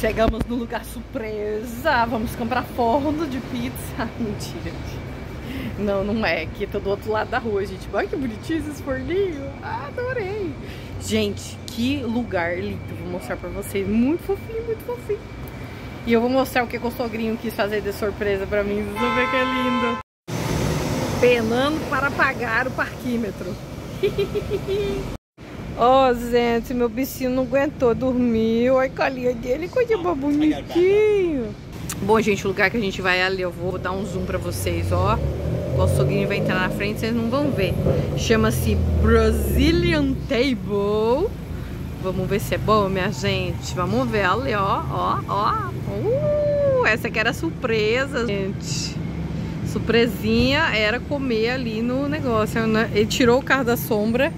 chegamos no lugar surpresa. Vamos comprar forno de pizza. Mentira. Não, não é. Aqui tá do outro lado da rua, gente. Olha que bonitinho esses forninhos. Ah, adorei. Gente, que lugar lindo. Vou mostrar pra vocês. Muito fofinho, muito fofinho. E eu vou mostrar o que, que o sogrinho quis fazer de surpresa pra mim. Vocês vão ver que é lindo. Penando para pagar o parquímetro. Ó, oh, gente, meu bichinho não aguentou, dormiu. Olha a colinha dele, coisa bonitinho. Bom, gente, o lugar que a gente vai ali, eu vou dar um zoom pra vocês, ó. O sogrinho vai entrar na frente, vocês não vão ver. Chama-se Brazilian Table. Vamos ver se é bom, minha gente. Vamos ver ali, ó, ó, ó. Uh, essa aqui era surpresa, gente. Surpresinha era comer ali no negócio. Né? Ele tirou o carro da sombra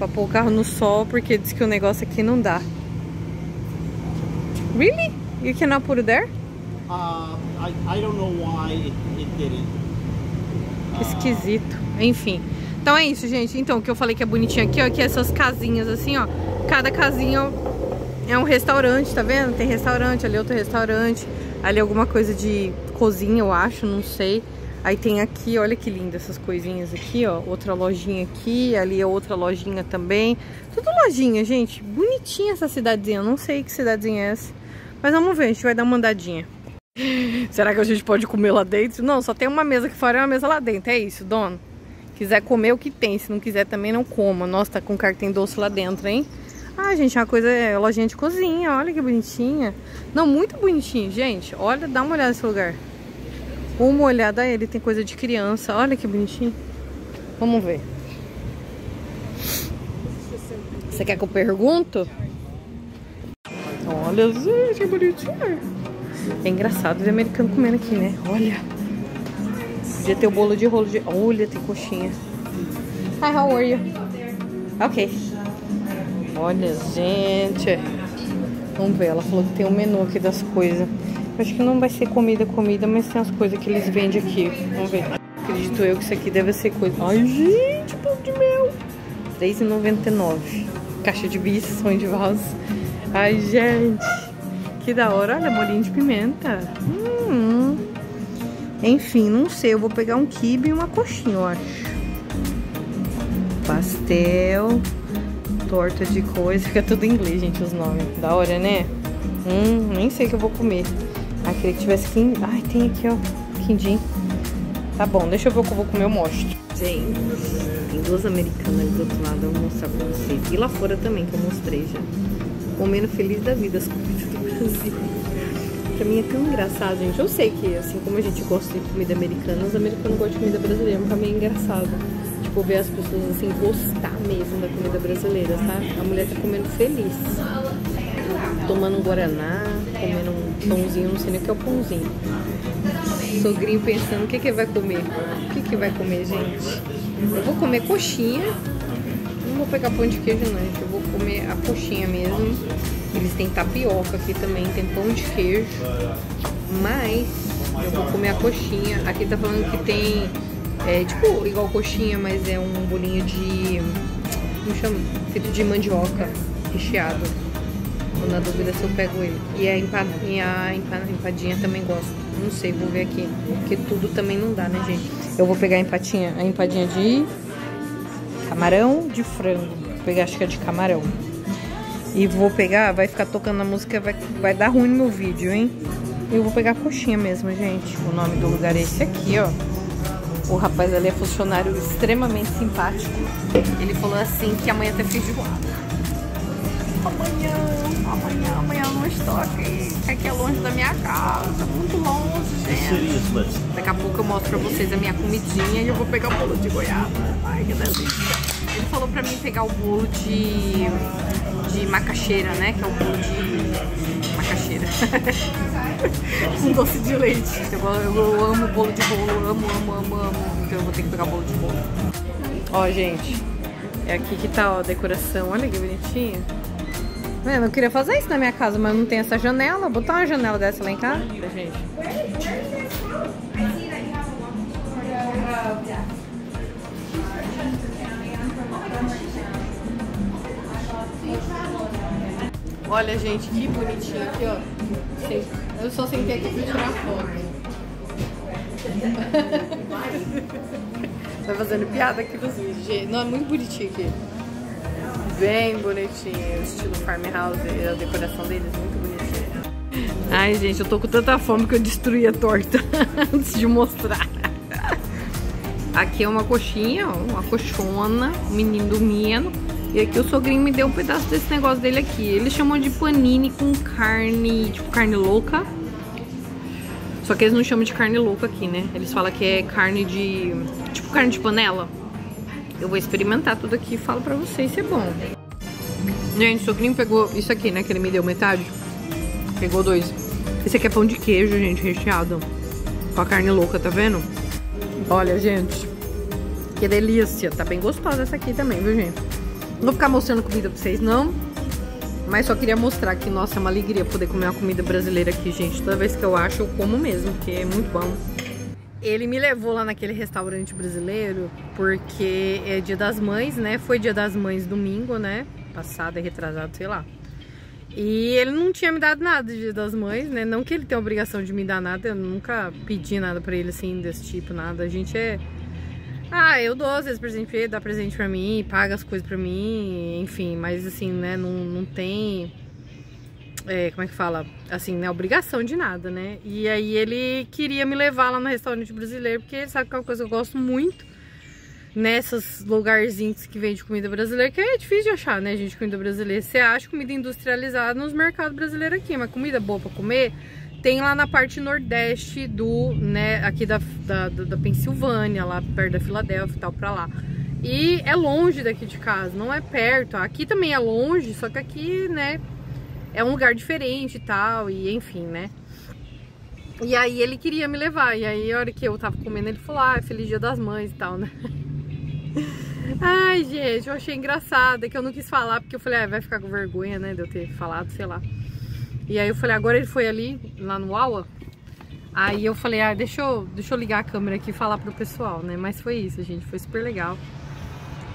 pra pôr o carro no sol, porque disse que o negócio aqui não dá. Really? You cannot put it there? Uh, I, I don't know why it, didn't. Que esquisito. Enfim. Então é isso, gente. Então, o que eu falei que é bonitinho aqui, ó, que essas casinhas assim, ó. Cada casinha é um restaurante, tá vendo? Tem restaurante, ali outro restaurante. Ali alguma coisa de cozinha, eu acho, não sei. Aí tem aqui, olha que linda essas coisinhas aqui, ó. Outra lojinha aqui, ali é outra lojinha também. Tudo lojinha, gente. Bonitinha essa cidadezinha. Não sei que cidadezinha é essa. Mas vamos ver, a gente vai dar uma andadinha. Será que a gente pode comer lá dentro? Não, só tem uma mesa aqui fora e uma mesa lá dentro. É isso, dono. Quiser comer o que tem. Se não quiser também não coma. Nossa, tá com cartão doce lá dentro, hein? Ah, gente, é uma coisa, é lojinha de cozinha. Olha que bonitinha. Não, muito bonitinho, gente. Olha, dá uma olhada nesse lugar. Uma olhada ele, tem coisa de criança. Olha que bonitinho. Vamos ver. Você quer que eu pergunto? Olha, gente, que bonitinho. É engraçado ver americano comendo aqui, né? Olha. Podia ter o bolo de rolo de... Olha, tem coxinha. Hi, how are you? Ok. Olha, gente. Vamos ver, ela falou que tem um menu aqui das coisas. Acho que não vai ser comida, comida, mas tem as coisas que eles vendem aqui. Vamos ver. Acredito eu que isso aqui deve ser coisa... Ai, gente, pão de mel. R$3,99. Caixa de bis, sonho de valsa. Ai, gente. Que da hora. Olha, bolinho de pimenta. Hum. Enfim, não sei. Eu vou pegar um quibe e uma coxinha, eu acho. Pastel. Torta de coisa. Fica tudo em inglês, gente, os nomes. Da hora, né? Hum, nem sei o que eu vou comer. Queria que tivesse quindim. Ai, tem aqui, ó, quindim. Tá bom, deixa eu ver o que eu vou comer, eu mostro. Gente, tem duas americanas ali do outro lado, eu vou mostrar pra vocês. E lá fora também, que eu mostrei já. Comendo feliz da vida as comidas do Brasil. Pra mim é tão engraçado, gente. Eu sei que, assim como a gente gosta de comida americana, os americanos gostam de comida brasileira, mas pra mim é engraçado. Tipo, ver as pessoas, assim, gostar mesmo da comida brasileira, sabe? A mulher tá comendo feliz tomando um guaraná, comendo um pãozinho, não sei nem o que é o pãozinho. Sogrinho pensando o que que vai comer. O que que vai comer, gente? Eu vou comer coxinha. Não vou pegar pão de queijo não, gente. Eu vou comer a coxinha mesmo. Eles têm tapioca aqui também, tem pão de queijo. Mas eu vou comer a coxinha. Aqui tá falando que tem, é, tipo, igual coxinha, mas é um bolinho de, como chama? Feito de mandioca recheado. Na dúvida se eu pego ele. E a, empa, e a empa, empadinha também gosto. Não sei, vou ver aqui. Porque tudo também não dá, né, gente? Eu vou pegar a empadinha, a empadinha de camarão de frango. Vou pegar, acho que é de camarão. E vou pegar, vai ficar tocando a música, vai, vai dar ruim no meu vídeo, hein? Eu vou pegar a coxinha mesmo, gente. O nome do lugar é esse aqui, ó. O rapaz ali é funcionário extremamente simpático. Ele falou assim que amanhã tem feijoada. Amanhã, amanhã, amanhã não estou aqui. Aqui é longe da minha casa, muito longe, gente. Daqui a pouco eu mostro pra vocês a minha comidinha e eu vou pegar o bolo de goiaba. Ai, que delícia. Ele falou pra mim pegar o bolo de, de macaxeira, né? Que é o bolo de macaxeira. um doce de leite. Eu, eu, amo bolo de bolo, amo, amo, amo, amo. Então eu vou ter que pegar bolo de bolo. Ó, gente. É aqui que tá ó, a decoração. Olha que bonitinho. Eu queria fazer isso na minha casa, mas não tem essa janela. Botar uma janela dessa lá em casa. Olha, gente, que bonitinho aqui, ó. Eu só sentei aqui pra tirar foto. Vai fazendo piada aqui nos vídeos, gente. Não, é muito bonitinho aqui. Bem bonitinho, estilo farmhouse, a decoração deles, muito bonitinho. Ai, gente, eu tô com tanta fome que eu destruí a torta antes de mostrar. Aqui é uma coxinha, uma coxona, o menino dormindo. E aqui o sogrinho me deu um pedaço desse negócio dele aqui. Eles chamam de panini com carne, tipo carne louca. Só que eles não chamam de carne louca aqui, né? Eles falam que é carne de... tipo carne de panela. Eu vou experimentar tudo aqui e falo pra vocês se é bom. Gente, o sogrinho pegou isso aqui, né? Que ele me deu metade. Pegou dois. Esse aqui é pão de queijo, gente, recheado. Com a carne louca, tá vendo? Olha, gente. Que delícia. Tá bem gostosa essa aqui também, viu, gente? Não vou ficar mostrando comida pra vocês, não. Mas só queria mostrar que, nossa, é uma alegria poder comer uma comida brasileira aqui, gente. Toda vez que eu acho, eu como mesmo, porque é muito bom. Ele me levou lá naquele restaurante brasileiro porque é dia das mães, né? Foi dia das mães domingo, né? Passado retrasado, sei lá. E ele não tinha me dado nada de dia das mães, né? Não que ele tenha obrigação de me dar nada, eu nunca pedi nada pra ele assim, desse tipo, nada. A gente é ah, eu dou às vezes presente pra ele, dá presente pra mim, paga as coisas pra mim, enfim, mas assim, né, não, não tem. É, como é que fala? Assim, né, obrigação de nada, né? E aí ele queria me levar lá no restaurante brasileiro, porque ele sabe que é uma coisa que eu gosto muito nesses lugarzinhos que vende comida brasileira, que é difícil de achar, né, gente, comida brasileira. Você acha comida industrializada nos mercados brasileiros aqui, mas comida boa pra comer tem lá na parte nordeste do, né, aqui da, da, da Pensilvânia, lá perto da Filadélfia e tal, pra lá. E é longe daqui de casa, não é perto. Aqui também é longe, só que aqui, né, é um lugar diferente e tal, e enfim, né. E aí ele queria me levar, e aí a hora que eu tava comendo, ele falou, ah, feliz dia das mães e tal, né. Ai, gente, eu achei engraçado, é que eu não quis falar, porque eu falei, ah, vai ficar com vergonha, né, de eu ter falado, sei lá. E aí eu falei, agora ele foi ali, lá no Aua. Aí eu falei, ah, deixa eu, deixa eu ligar a câmera aqui e falar pro pessoal, né? Mas foi isso, gente, foi super legal.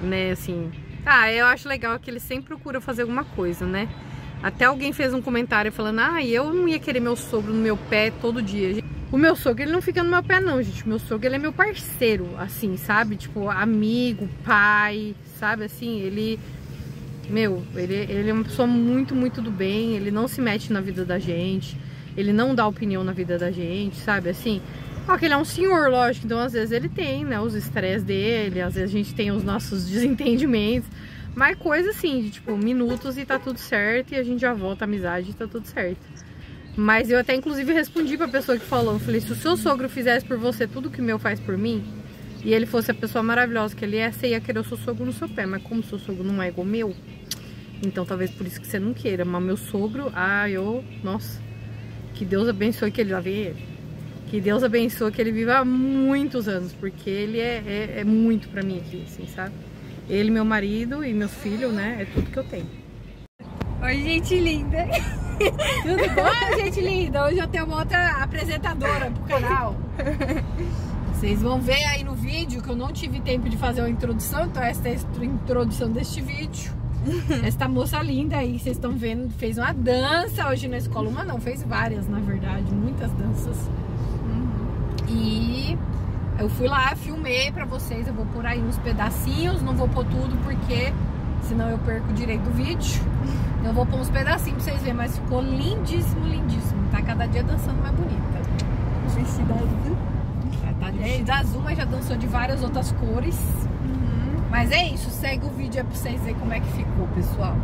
Né, assim... Ah, eu acho legal que ele sempre procura fazer alguma coisa, né? Até alguém fez um comentário falando, ah, eu não ia querer meu sogro no meu pé todo dia. O meu sogro, ele não fica no meu pé não, gente. O meu sogro, ele é meu parceiro, assim, sabe? Tipo, amigo, pai, sabe? Assim, ele meu, ele, ele é uma pessoa muito, muito do bem, ele não se mete na vida da gente, ele não dá opinião na vida da gente, sabe? Assim, ó, que ele é um senhor, lógico, então às vezes ele tem, né, os estresses dele, às vezes a gente tem os nossos desentendimentos, mas coisa assim, de tipo, minutos e tá tudo certo, e a gente já volta à amizade e tá tudo certo. Mas eu até inclusive respondi pra pessoa que falou, eu falei, se o seu sogro fizesse por você tudo que o meu faz por mim, e ele fosse a pessoa maravilhosa que ele é, você ia querer o seu sogro no seu pé. Mas como o seu sogro não é igual meu, então talvez por isso que você não queira. Mas meu sogro, ah, eu, nossa, que Deus abençoe que ele já vê Que Deus abençoe que ele viva muitos anos, porque ele é, é, é muito pra mim aqui, assim, sabe? Ele, meu marido e meus filhos, né? É tudo que eu tenho. Oi, gente linda! Tudo bom, gente linda? Hoje eu tenho uma outra apresentadora pro canal. Vocês vão ver aí no vídeo que eu não tive tempo de fazer uma introdução, então esta é a introdução deste vídeo. Esta moça linda aí, vocês estão vendo, fez uma dança hoje na escola. Uma não, fez várias, na verdade, muitas danças. Uhum. E eu fui lá, filmei pra vocês, eu vou pôr aí uns pedacinhos, não vou pôr tudo porque senão eu perco o direito do vídeo. Eu vou pôr uns pedacinhos pra vocês verem, mas ficou lindíssimo, lindíssimo. Tá cada dia dançando mais bonita. Felicidade, viu? tá de azul, mas já dançou de várias outras cores. Uhum. Mas é isso, segue o vídeo aí pra vocês verem como é que ficou, pessoal.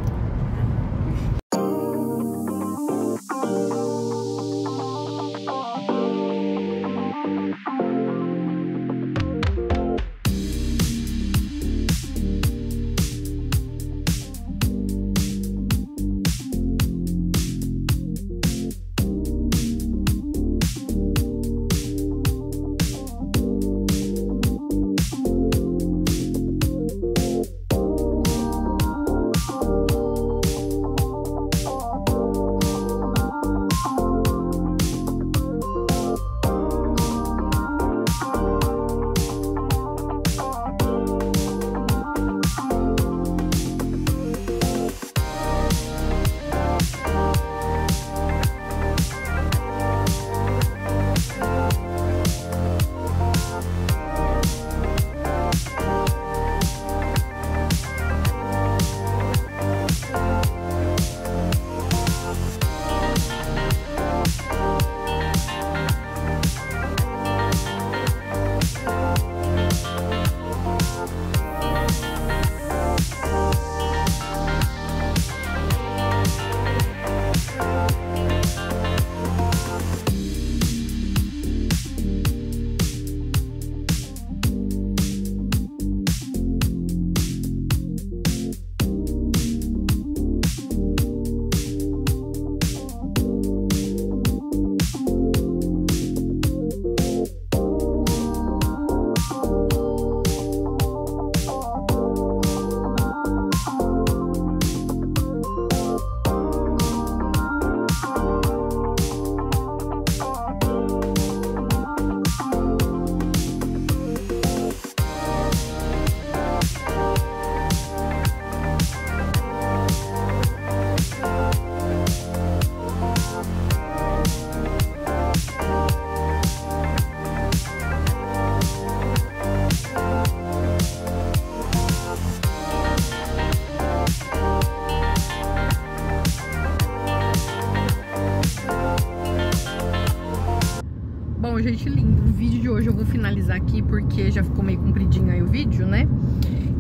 Hoje eu vou finalizar aqui porque já ficou meio compridinho aí o vídeo, né?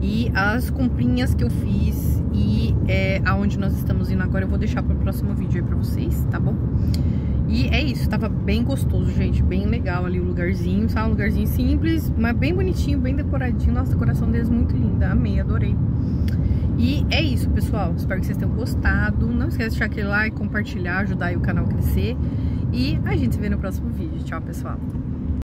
E as comprinhas que eu fiz e é, aonde nós estamos indo agora eu vou deixar para o próximo vídeo aí pra vocês, tá bom? E é isso, tava bem gostoso, gente, bem legal ali o lugarzinho, sabe? Um lugarzinho simples, mas bem bonitinho, bem decoradinho. Nossa, a decoração deles muito linda, amei, adorei. E é isso, pessoal. Espero que vocês tenham gostado. Não esqueça de deixar aquele like, compartilhar, ajudar o canal a crescer. E a gente se vê no próximo vídeo. Tchau, pessoal.